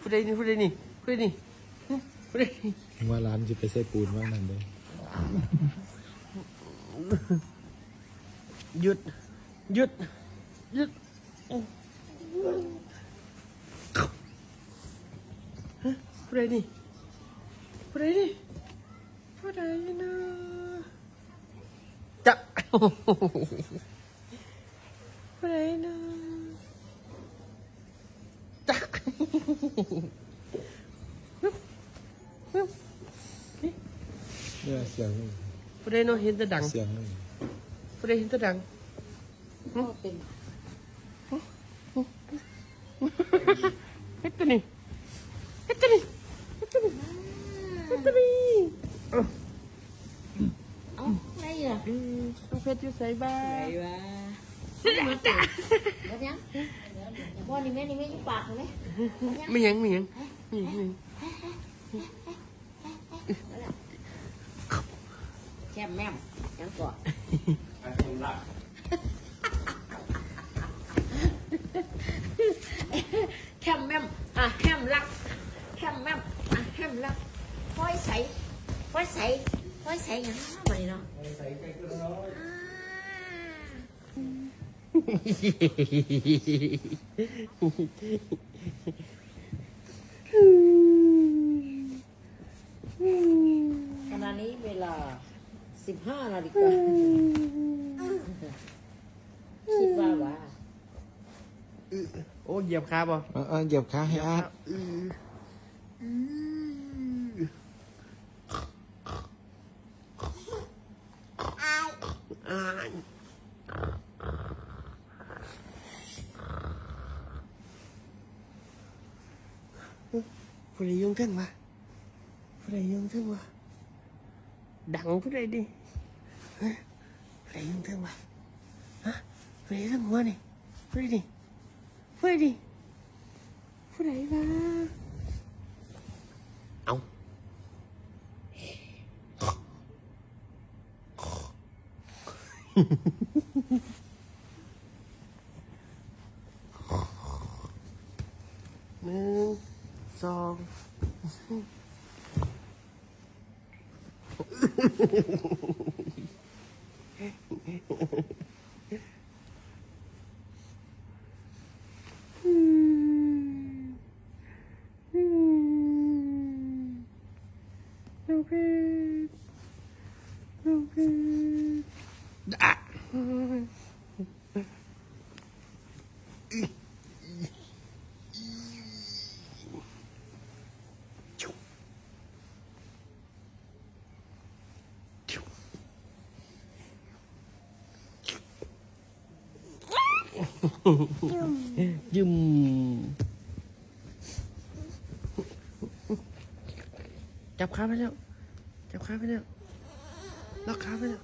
ผู้ใดนี่ผู้ใดนี่ผู้ใดนี่ผู้ใดนี่ว่าร้านจะไปใส่ปูนว่างนั่นเลยหยุดหยุดหยุดฮะผู้ใดนี่ผู้ใดนี่ผู้ใดนะจับผู้ใดนะจับเนี่ยเสียงนี่ผู้ใดเนาะ Chắc đây nó Chắc Por aí não rende dang. Por aí rende dang. Hum? Hum? Hum? Hum? Hum? Hum? เอ้าอะไรอะอืมน้องเพชรอยู่ใส่บ้าอะไรนวะมาติแล้วยังพ่อนี่แม่นี่แม่ยุ่ปากเลยไม่หยังไม่หยังไม่หยังไม่หยังแช่แม่มยังก่อนแคมแม่มอะแคมรักแคมแม่มอะแคมรักห้อยใสห้อยใส ห้อยใสอย่างนั้นมาเลยเนาะห้อยใสใจกระน้ขณะนี้เวลาสิบห้านาฬิกาคิดว่าว่า โอ้เหยียบขาบ่ เอาเอาเหยียบขาให้อา hành Vô đây dương thân mà Vô đây dương thân mà Đặng vô đây đi. Vô đây dương thân mà Vô đây thân mà này. Vô đây đi. Vô đây đi. Vô đây vào Moon song. No good. No good. อะชุบชุบยืมจับขาไปแล้ว จับขาไปแล้ว ล็อกขาไปแล้ว